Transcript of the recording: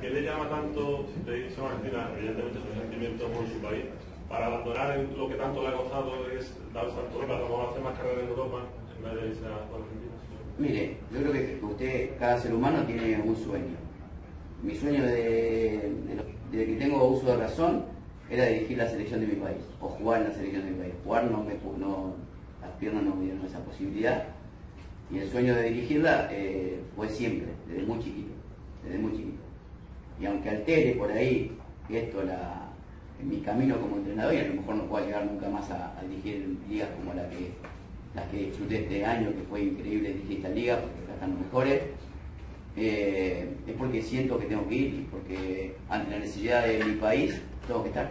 ¿qué, le llama tanto irse a Argentina, evidentemente su sentimientos por su país, para abandonar lo que tanto le ha costado es dar salto a Europa, vamos a hacer más carreras en Europa en vez de irse a Argentina? Mire, yo creo que usted, cada ser humano tiene un sueño. Mi sueño de, que tengo uso de razón era dirigir la selección de mi país, o jugar en la selección de mi país. Jugar no me no, las piernas no me dieron esa posibilidad. Y el sueño de dirigirla eh, fue siempre, desde muy chiquito. Y aunque altere por ahí esto la, en mi camino como entrenador, y a lo mejor no pueda llegar nunca más a, dirigir ligas como la que, la que disfruté este año, que fue increíble dirigir esta liga, porque están los mejores, eh, es porque siento que tengo que ir y porque ante la necesidad de mi país tengo que estar.